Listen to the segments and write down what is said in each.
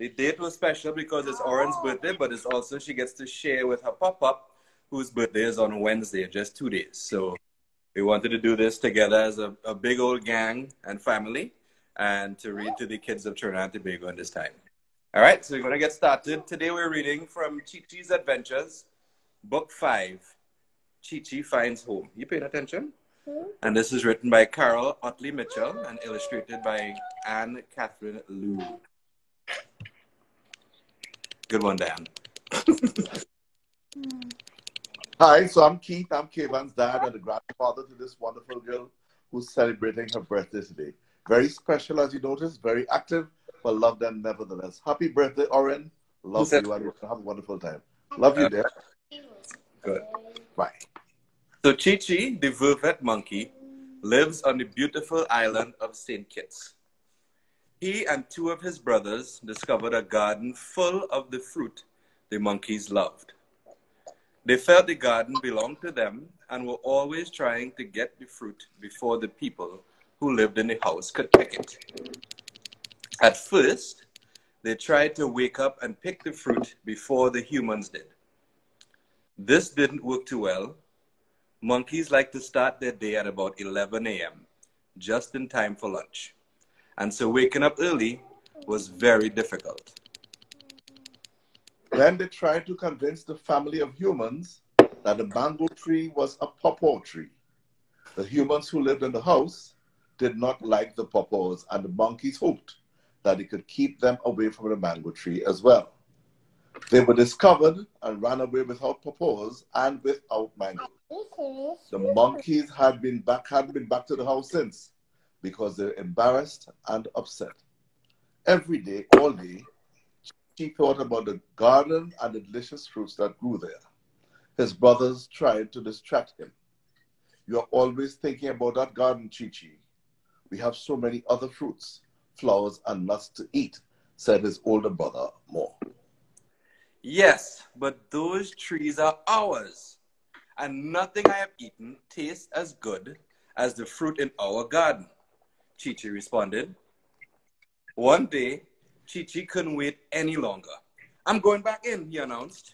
The date was special because it's Oren's birthday, but it's also she gets to share with her pop-up, whose birthday is on Wednesday, just two days. So we wanted to do this together as a, a big old gang and family and to read to the kids of Trinidad and Tobago in this time. All right, so we're going to get started. Today we're reading from Chee Chee's Adventures, Book 5, Chee Chee Finds Home. You paying attention? Mm-hmm. And this is written by Carol Ottley Mitchell and illustrated by Anne Catherine Liu. Good one, Dan. Hi, so I'm Keith. I'm Kavan's dad and the grandfather to this wonderful girl who's celebrating her birthday today. Very special, as you notice, very active, but love them nevertheless. Happy birthday, Oren. Love you and have a wonderful time. Love you, dear. Good. Bye. So Chee Chee, the vervet monkey, lives on the beautiful island of St. Kitts. He and two of his brothers discovered a garden full of the fruit the monkeys loved. They felt the garden belonged to them and were always trying to get the fruit before the people who lived in the house could pick it. At first, they tried to wake up and pick the fruit before the humans did. This didn't work too well. Monkeys like to start their day at about 11 a.m., just in time for lunch. And so waking up early was very difficult. Then they tried to convince the family of humans that the mango tree was a pawpaw tree. The humans who lived in the house did not like the pawpaws, and the monkeys hoped that it could keep them away from the mango tree as well. They were discovered and ran away without pawpaws and without mangoes. The monkeys had been back had been back to the house since because they're embarrassed and upset. Every day, all day, she thought about the garden and the delicious fruits that grew there. His brothers tried to distract him. You are always thinking about that garden, Chee Chee. We have so many other fruits, flowers, and nuts to eat, said his older brother, Mo. Yes, but those trees are ours, and nothing I have eaten tastes as good as the fruit in our garden, Chee Chee responded. One day, Chee Chee couldn't wait any longer. I'm going back in, he announced.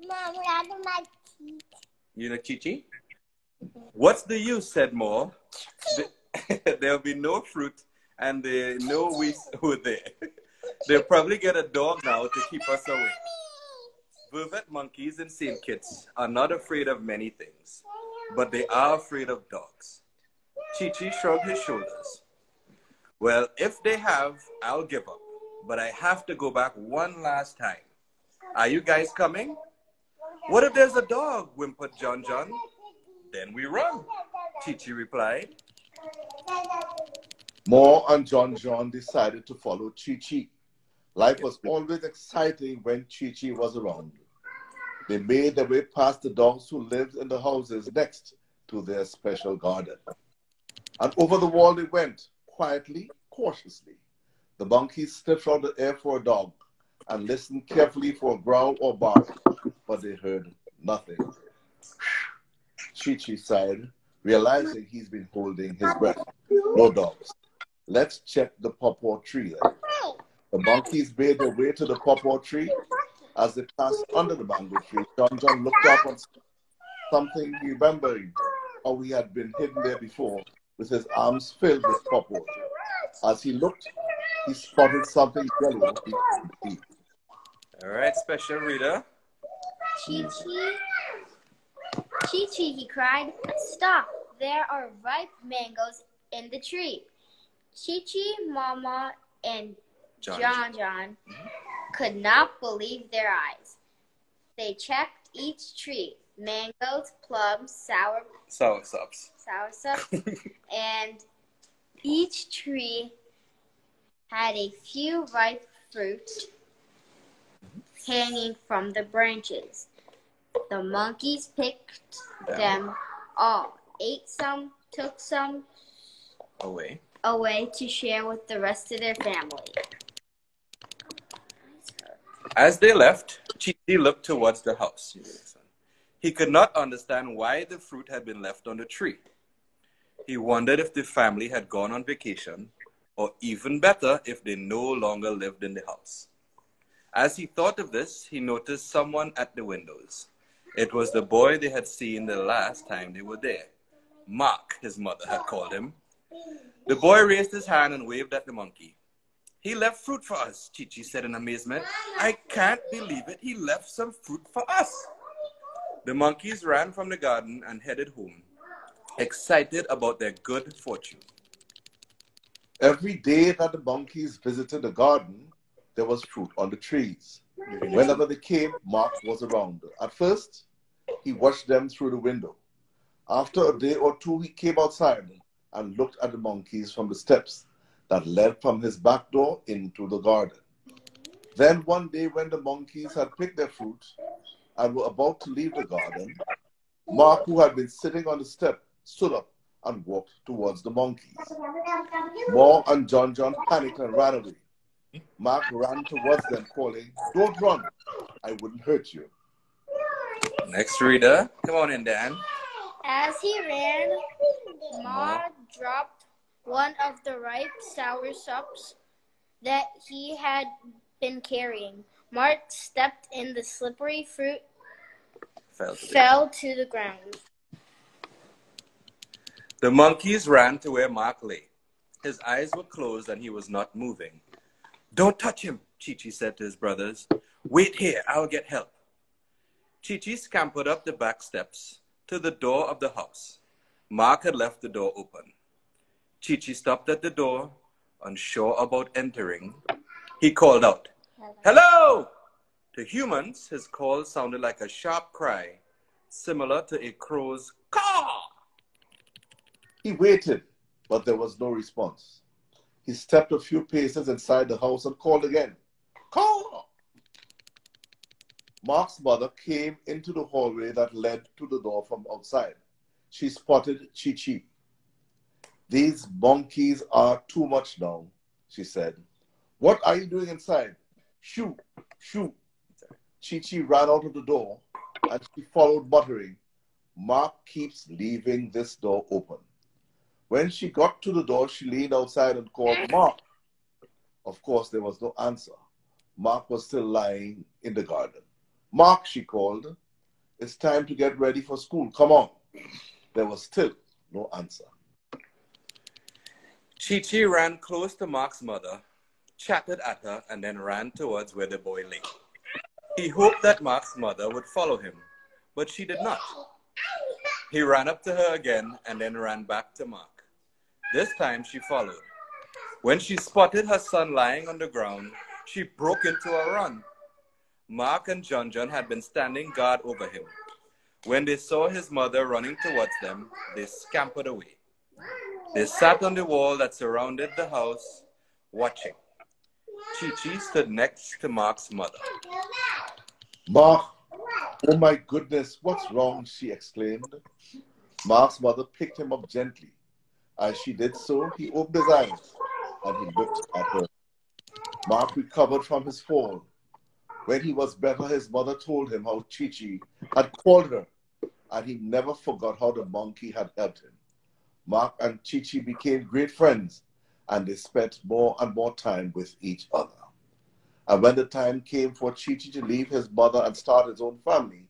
Mom, I don't like teeth. You know Chee Chee? What's the use, said Mo. There'll be no fruit and there no we were there. They'll probably get a dog now to keep us away. Vervet monkeys and St. Kitts are not afraid of many things, but they are afraid of dogs. Chee Chee shrugged his shoulders. Well, if they have, I'll give up but I have to go back one last time. Are you guys coming? What if there's a dog? whimpered John John. Then we run, Chee Chee replied. Mo and John John decided to follow Chee Chee. Life was always exciting when Chee Chee was around. They made their way past the dogs who lived in the houses next to their special garden. And over the wall they went, quietly, cautiously. The monkeys sniffed out the air for a dog and listened carefully for a growl or bark, but they heard nothing. Chee Chee sighed, realizing he's been holding his breath. No dogs. Let's check the pawpaw tree then. The monkeys made their way to the pawpaw tree. As they passed under the mango tree, John John looked up on something, remembering how he had been hidden there before with his arms filled with pawpaw. As he looked, he spotted something yellow. All right, special reader. Chee Chee. Chee Chee, he cried, Stop! There are ripe mangoes in the tree. Chee Chee, Mama, and John John, John mm-hmm. could not believe their eyes. They checked each tree mangoes, plums, sour soursops, sour sups, and each tree had a few ripe fruit hanging from the branches. The monkeys picked them all, ate some, took some away, away to share with the rest of their family. As they left, Chi looked towards the house. He could not understand why the fruit had been left on the tree. He wondered if the family had gone on vacation or even better, if they no longer lived in the house. As he thought of this, he noticed someone at the windows. It was the boy they had seen the last time they were there. Mark, his mother had called him. The boy raised his hand and waved at the monkey. He left fruit for us, Chee-Chee said in amazement. I can't believe it. He left some fruit for us. The monkeys ran from the garden and headed home, excited about their good fortune. Every day that the monkeys visited the garden, there was fruit on the trees. Whenever they came, Mark was around. At first, he watched them through the window. After a day or two, he came outside and looked at the monkeys from the steps that led from his back door into the garden. Then one day, when the monkeys had picked their fruit and were about to leave the garden, Mark, who had been sitting on the step, stood up and walked towards the monkeys. Mo and John John panicked and ran away. Mark ran towards them, calling, Don't run, I wouldn't hurt you. Next reader, come on in, Dan. As he ran, Ma dropped one of the ripe soursops that he had been carrying. Mark stepped in the slippery fruit, Fell to the- fell to the ground. The monkeys ran to where Mark lay. His eyes were closed and he was not moving. Don't touch him, Chee-Chee said to his brothers. Wait here, I'll get help. Chee-Chee scampered up the back steps to the door of the house. Mark had left the door open. Chee-Chee stopped at the door, unsure about entering. He called out, Hello! To humans, his call sounded like a sharp cry, similar to a crow's caw. He waited, but there was no response. He stepped a few paces inside the house and called again. Call! Mark's mother came into the hallway that led to the door from outside. She spotted Chee Chee. These monkeys are too much now, she said. What are you doing inside? Shoo, shoo. Chee Chee ran out of the door and she followed, muttering, Mark keeps leaving this door open. When she got to the door, she leaned outside and called Mark. Of course, there was no answer. Mark was still lying in the garden. Mark, she called, it's time to get ready for school. Come on. There was still no answer. Chee Chee ran close to Mark's mother, chatted at her, and then ran towards where the boy lay. He hoped that Mark's mother would follow him, but she did not. He ran up to her again and then ran back to Mark. This time she followed. When she spotted her son lying on the ground, she broke into a run. Mark and John John had been standing guard over him. When they saw his mother running towards them, they scampered away. They sat on the wall that surrounded the house, watching. Chee Chee stood next to Mark's mother. Mark, oh my goodness, what's wrong? she exclaimed. Mark's mother picked him up gently. As she did so, he opened his eyes and he looked at her. Mark recovered from his fall. When he was better, his mother told him how Chee Chee had called her, and he never forgot how the monkey had helped him. Mark and Chee Chee became great friends, and they spent more and more time with each other. And when the time came for Chee Chee to leave his mother and start his own family,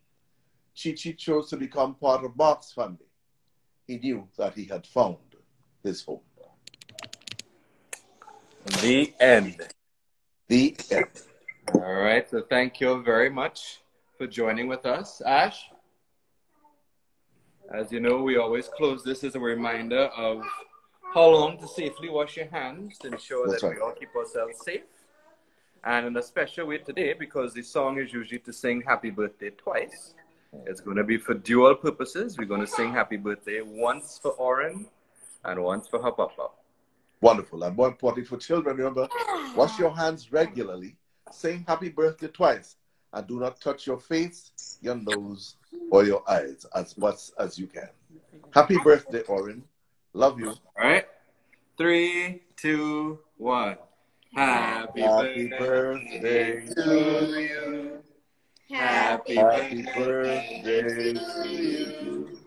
Chee Chee chose to become part of Mark's family. He knew that he had found his home. The end. The end. All right, so thank you very much for joining with us. Ash, as you know, we always close this as a reminder of how long to safely wash your hands to ensure That's that right. we all keep ourselves safe. And in a special way today, because the song is usually to sing happy birthday twice, it's going to be for dual purposes. We're going to sing happy birthday once for Oren and once for her papa. Wonderful. And more important for children, remember, wash your hands regularly, sing happy birthday twice, and do not touch your face, your nose, or your eyes as much as you can. Happy birthday, Oren. Love you. All right. Three, two, one. Happy, Happy birthday birthday to you. Happy Happy birthday birthday to you.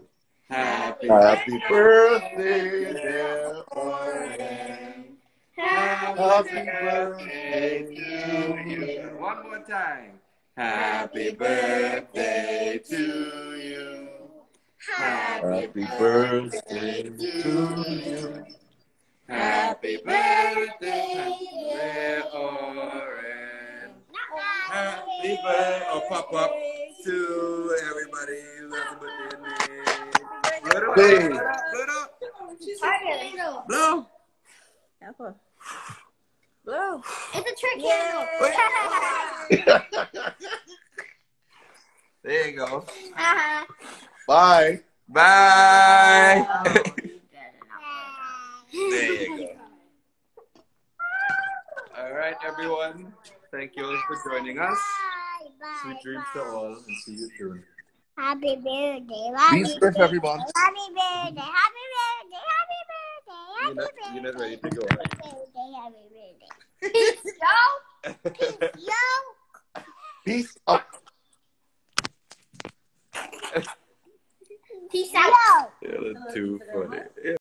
Happy Happy birthday, dear Oren. Happy birthday to you. One more time. Happy birthday to you. Happy birthday to you. Happy birthday, dear Oren. Happy birthday, oh, pop up to everybody has a birthday. Blow it blow blow. It's. Blue. a trick Yay. handle. There you go. uh-huh. Bye. Bye. Oh, you better not. there you go. All right, everyone. Thank you all for joining us. Bye, bye, Sweet dreams to all, and see you soon. Happy birthday. Be Happy safe, birthday. everyone. Happy birthday. Happy birthday. Happy birthday. You're Happy not, birthday. you're not ready to go, Happy birthday. Happy birthday. Peace, yo. Peace, yo. Peace out. Peace out. Yeah, that's too funny.